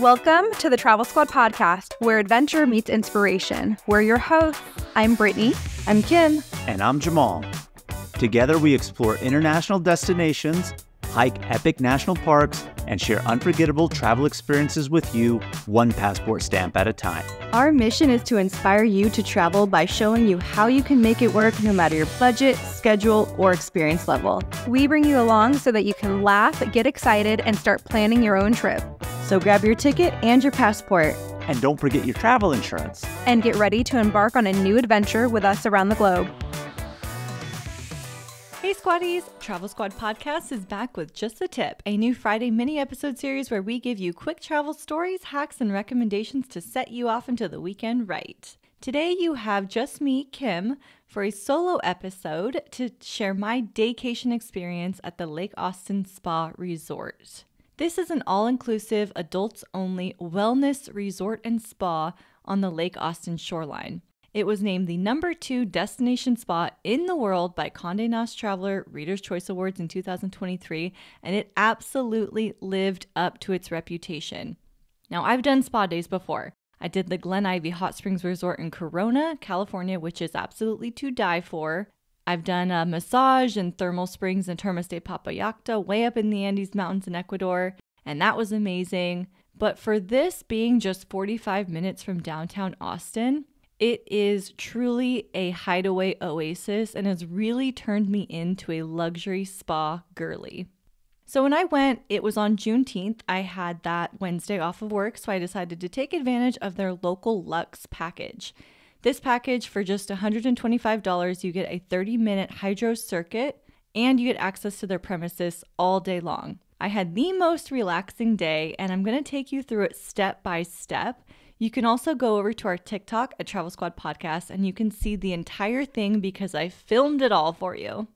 Welcome to the Travel Squad podcast, where adventure meets inspiration. We're your hosts. I'm Brittany. I'm Kim. And I'm Jamal. Together, we explore international destinations, hike epic national parks, and share unforgettable travel experiences with you, one passport stamp at a time. Our mission is to inspire you to travel by showing you how you can make it work no matter your budget, schedule, or experience level. We bring you along so that you can laugh, get excited, and start planning your own trip. So grab your ticket and your passport. And don't forget your travel insurance. And get ready to embark on a new adventure with us around the globe. Hey Squaddies! Travel Squad Podcast is back with Just the Tip, a new Friday mini episode series where we give you quick travel stories, hacks, and recommendations to set you off into the weekend right. Today you have just me, Kim, for a solo episode to share my daycation experience at the Lake Austin Spa Resort. This is an all inclusive, adults only wellness resort and spa on the Lake Austin shoreline. It was named the number two destination spa in the world by Condé Nast Traveler Reader's Choice Awards in 2023, and it absolutely lived up to its reputation. Now, I've done spa days before. I did the Glen Ivy Hot Springs Resort in Corona, California, which is absolutely to die for. I've done a massage and thermal springs in Termas de Papallacta, way up in the Andes Mountains in Ecuador, and that was amazing. But for this being just 45 minutes from downtown Austin, it is truly a hideaway oasis and has really turned me into a luxury spa girly. So when I went, it was on Juneteenth. I had that Wednesday off of work, so I decided to take advantage of their local Lux package. This package, for just $125, you get a 30 minute hydro circuit and you get access to their premises all day long. I had the most relaxing day, and I'm going to take you through it step by step. You can also go over to our TikTok at Travel Squad Podcast and you can see the entire thing because I filmed it all for you.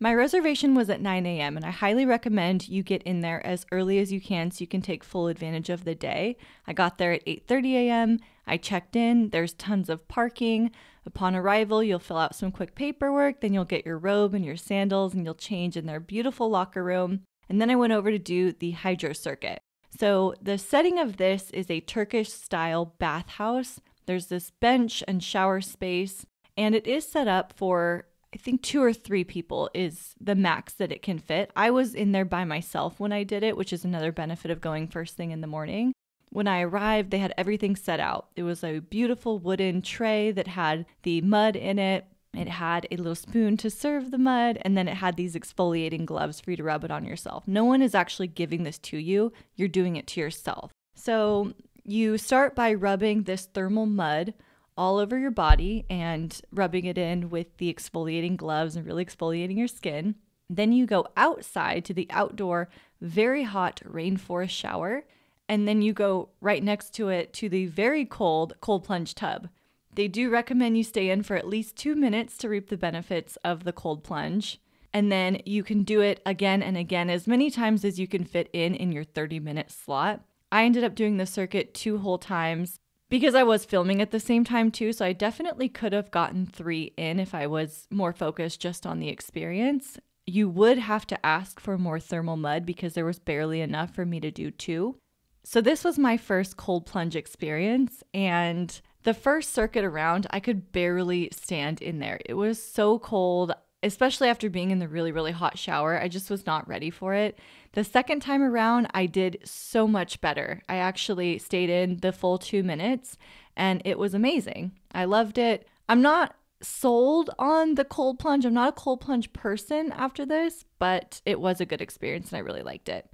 My reservation was at 9 a.m., and I highly recommend you get in there as early as you can so you can take full advantage of the day. I got there at 8:30 a.m. I checked in. There's tons of parking. Upon arrival, you'll fill out some quick paperwork, then you'll get your robe and your sandals, and you'll change in their beautiful locker room. And then I went over to do the hydro circuit. So, the setting of this is a Turkish style bathhouse. There's this bench and shower space, and it is set up for I think two or three people is the max that it can fit. I was in there by myself when I did it, which is another benefit of going first thing in the morning. When I arrived, they had everything set out. It was a beautiful wooden tray that had the mud in it. It had a little spoon to serve the mud, and then it had these exfoliating gloves for you to rub it on yourself. No one is actually giving this to you, you're doing it to yourself. So you start by rubbing this thermal mud all over your body and rubbing it in with the exfoliating gloves and really exfoliating your skin. Then you go outside to the outdoor, very hot rainforest shower. And then you go right next to it to the very cold cold plunge tub. They do recommend you stay in for at least two minutes to reap the benefits of the cold plunge. And then you can do it again and again as many times as you can fit in in your 30 minute slot. I ended up doing the circuit two whole times because I was filming at the same time too. So I definitely could have gotten three in if I was more focused just on the experience. You would have to ask for more thermal mud because there was barely enough for me to do two. So this was my first cold plunge experience. And the first circuit around, I could barely stand in there. It was so cold, especially after being in the really, really hot shower. I just was not ready for it. The second time around, I did so much better. I actually stayed in the full two minutes and it was amazing. I loved it. I'm not sold on the cold plunge. I'm not a cold plunge person after this, but it was a good experience and I really liked it.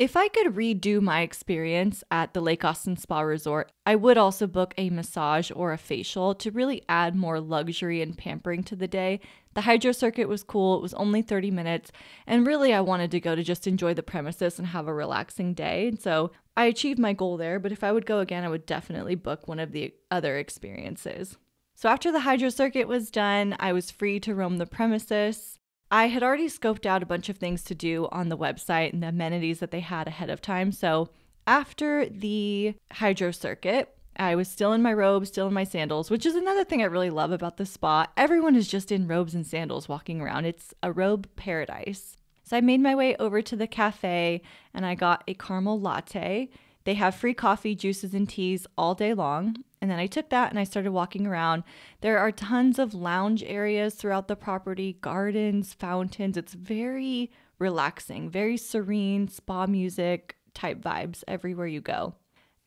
If I could redo my experience at the Lake Austin Spa Resort, I would also book a massage or a facial to really add more luxury and pampering to the day. The hydro circuit was cool, it was only 30 minutes, and really I wanted to go to just enjoy the premises and have a relaxing day. So I achieved my goal there, but if I would go again, I would definitely book one of the other experiences. So after the hydro circuit was done, I was free to roam the premises. I had already scoped out a bunch of things to do on the website and the amenities that they had ahead of time. So after the hydro circuit, I was still in my robe, still in my sandals, which is another thing I really love about the spa. Everyone is just in robes and sandals walking around. It's a robe paradise. So I made my way over to the cafe and I got a caramel latte. They have free coffee, juices, and teas all day long. And then I took that and I started walking around. There are tons of lounge areas throughout the property, gardens, fountains. It's very relaxing, very serene, spa music type vibes everywhere you go.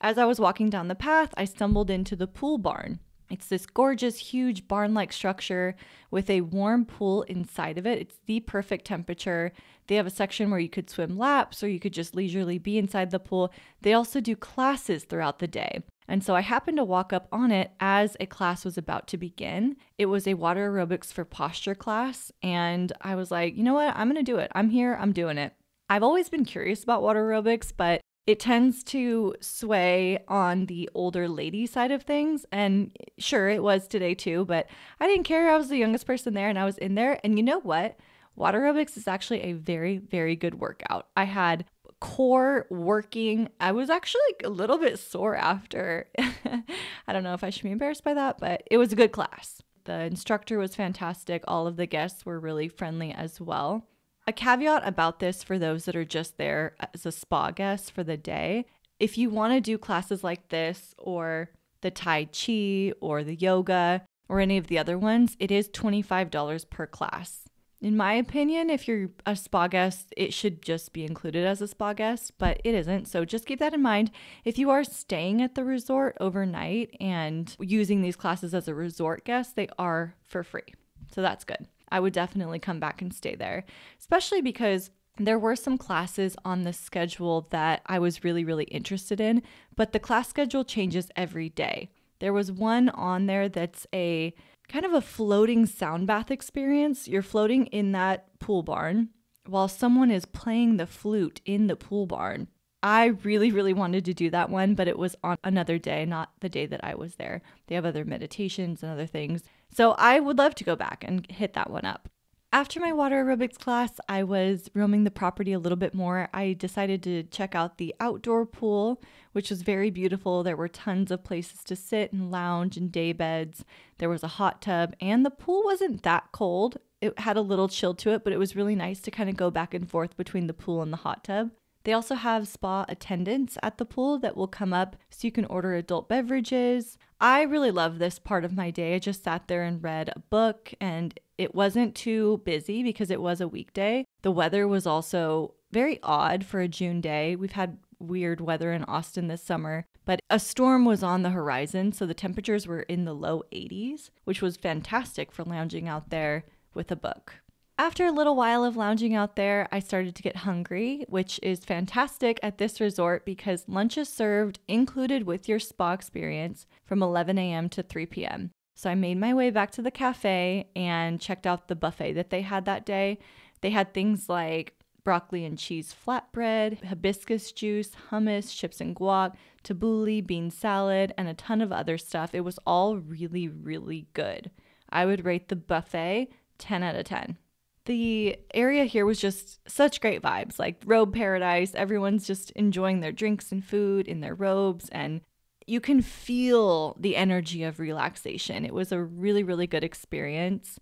As I was walking down the path, I stumbled into the pool barn. It's this gorgeous, huge barn like structure with a warm pool inside of it. It's the perfect temperature. They have a section where you could swim laps or you could just leisurely be inside the pool. They also do classes throughout the day. And so I happened to walk up on it as a class was about to begin. It was a water aerobics for posture class. And I was like, you know what? I'm going to do it. I'm here. I'm doing it. I've always been curious about water aerobics, but it tends to sway on the older lady side of things. And sure, it was today too, but I didn't care. I was the youngest person there and I was in there. And you know what? Water aerobics is actually a very, very good workout. I had core working. I was actually like a little bit sore after. I don't know if I should be embarrassed by that, but it was a good class. The instructor was fantastic. All of the guests were really friendly as well. A caveat about this for those that are just there as a spa guest for the day if you want to do classes like this or the Tai Chi or the yoga or any of the other ones, it is $25 per class. In my opinion, if you're a spa guest, it should just be included as a spa guest, but it isn't. So just keep that in mind. If you are staying at the resort overnight and using these classes as a resort guest, they are for free. So that's good. I would definitely come back and stay there, especially because there were some classes on the schedule that I was really, really interested in, but the class schedule changes every day. There was one on there that's a kind of a floating sound bath experience. You're floating in that pool barn while someone is playing the flute in the pool barn. I really, really wanted to do that one, but it was on another day, not the day that I was there. They have other meditations and other things. So I would love to go back and hit that one up. After my water aerobics class, I was roaming the property a little bit more. I decided to check out the outdoor pool, which was very beautiful. There were tons of places to sit and lounge and day beds. There was a hot tub, and the pool wasn't that cold. It had a little chill to it, but it was really nice to kind of go back and forth between the pool and the hot tub. They also have spa attendants at the pool that will come up so you can order adult beverages. I really love this part of my day. I just sat there and read a book, and it wasn't too busy because it was a weekday. The weather was also very odd for a June day. We've had weird weather in Austin this summer, but a storm was on the horizon, so the temperatures were in the low 80s, which was fantastic for lounging out there with a book. After a little while of lounging out there, I started to get hungry, which is fantastic at this resort because lunch is served included with your spa experience from 11 a.m. to 3 p.m. So I made my way back to the cafe and checked out the buffet that they had that day. They had things like broccoli and cheese flatbread, hibiscus juice, hummus, chips and guac, tabbouleh, bean salad, and a ton of other stuff. It was all really, really good. I would rate the buffet 10 out of 10 the area here was just such great vibes like robe paradise everyone's just enjoying their drinks and food in their robes and you can feel the energy of relaxation it was a really really good experience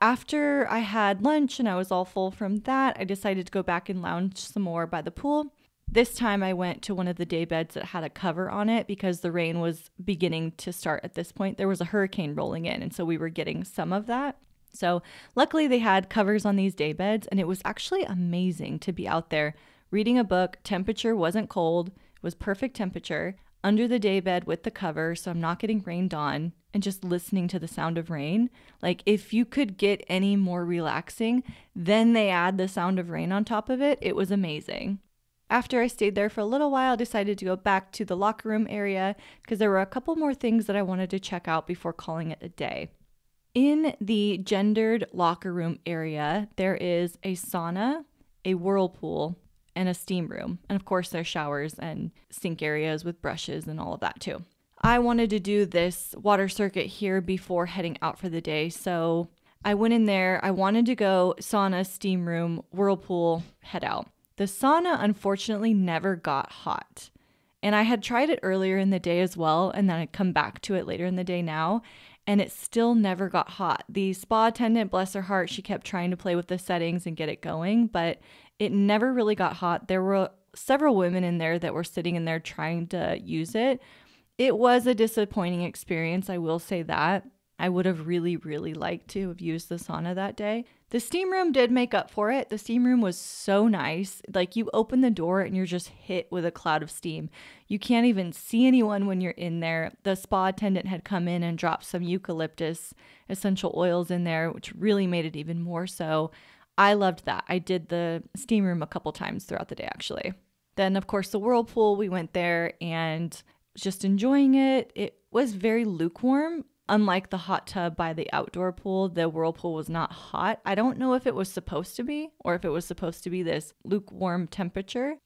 after i had lunch and i was all full from that i decided to go back and lounge some more by the pool this time I went to one of the day beds that had a cover on it because the rain was beginning to start at this point. There was a hurricane rolling in, and so we were getting some of that. So, luckily, they had covers on these day beds, and it was actually amazing to be out there reading a book. Temperature wasn't cold, it was perfect temperature under the day bed with the cover, so I'm not getting rained on, and just listening to the sound of rain. Like, if you could get any more relaxing, then they add the sound of rain on top of it. It was amazing. After I stayed there for a little while, I decided to go back to the locker room area because there were a couple more things that I wanted to check out before calling it a day. In the gendered locker room area, there is a sauna, a whirlpool, and a steam room. And of course, there's showers and sink areas with brushes and all of that too. I wanted to do this water circuit here before heading out for the day. So I went in there. I wanted to go sauna, steam room, whirlpool, head out. The sauna unfortunately never got hot. And I had tried it earlier in the day as well, and then I'd come back to it later in the day now and it still never got hot. The spa attendant, bless her heart, she kept trying to play with the settings and get it going, but it never really got hot. There were several women in there that were sitting in there trying to use it. It was a disappointing experience, I will say that. I would have really, really liked to have used the sauna that day. The steam room did make up for it. The steam room was so nice. Like you open the door and you're just hit with a cloud of steam. You can't even see anyone when you're in there. The spa attendant had come in and dropped some eucalyptus essential oils in there, which really made it even more so. I loved that. I did the steam room a couple times throughout the day actually. Then of course the whirlpool, we went there and just enjoying it. It was very lukewarm. Unlike the hot tub by the outdoor pool, the whirlpool was not hot. I don't know if it was supposed to be or if it was supposed to be this lukewarm temperature.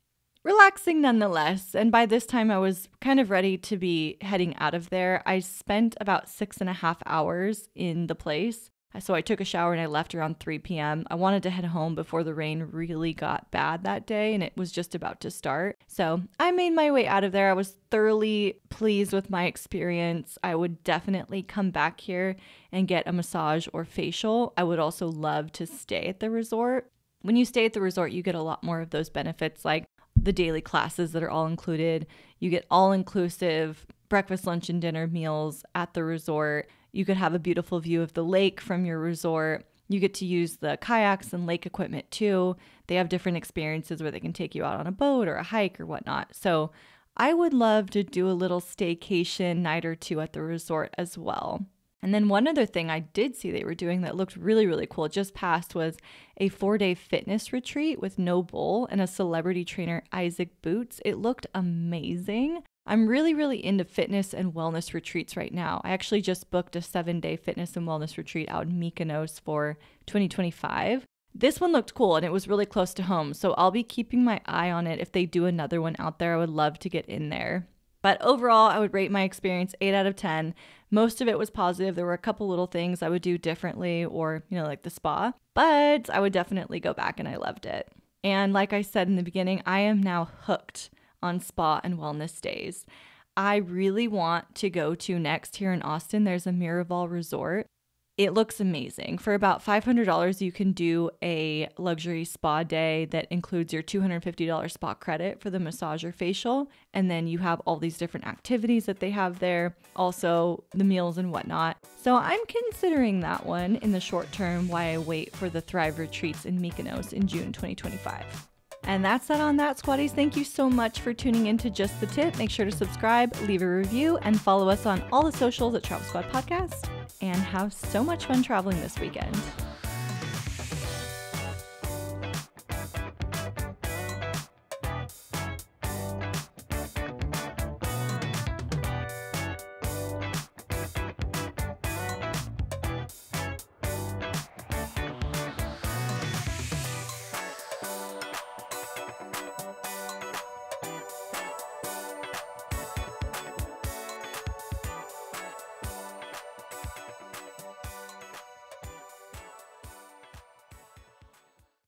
Relaxing nonetheless, and by this time I was kind of ready to be heading out of there. I spent about six and a half hours in the place. So I took a shower and I left around 3 p.m. I wanted to head home before the rain really got bad that day and it was just about to start. So I made my way out of there. I was thoroughly pleased with my experience. I would definitely come back here and get a massage or facial. I would also love to stay at the resort. When you stay at the resort, you get a lot more of those benefits like the daily classes that are all included. You get all inclusive breakfast, lunch, and dinner meals at the resort. You could have a beautiful view of the lake from your resort. You get to use the kayaks and lake equipment too. They have different experiences where they can take you out on a boat or a hike or whatnot. So I would love to do a little staycation night or two at the resort as well. And then one other thing I did see they were doing that looked really, really cool just passed was a four day fitness retreat with NOBULL and a celebrity trainer, Isaac Boots. It looked amazing. I'm really, really into fitness and wellness retreats right now. I actually just booked a seven day fitness and wellness retreat out in Mykonos for 2025. This one looked cool and it was really close to home, so I'll be keeping my eye on it. If they do another one out there, I would love to get in there. But overall, I would rate my experience 8 out of 10. Most of it was positive. There were a couple little things I would do differently, or, you know, like the spa, but I would definitely go back and I loved it. And like I said in the beginning, I am now hooked on spa and wellness days. I really want to go to next here in Austin. There's a Miraval Resort. It looks amazing. For about $500, you can do a luxury spa day that includes your $250 spa credit for the massage or facial. And then you have all these different activities that they have there, also the meals and whatnot. So I'm considering that one in the short term while I wait for the Thrive retreats in Mykonos in June 2025. And that's that on that, Squaddies. Thank you so much for tuning in to Just the Tip. Make sure to subscribe, leave a review, and follow us on all the socials at Travel Squad Podcast. And have so much fun traveling this weekend.